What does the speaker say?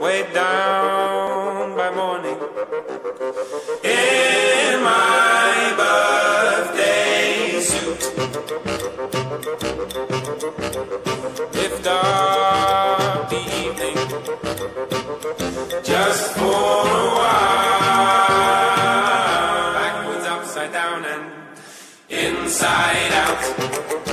Way down by morning in my birthday suit. Lift up the evening just for a while. Backwards, upside down, and inside out.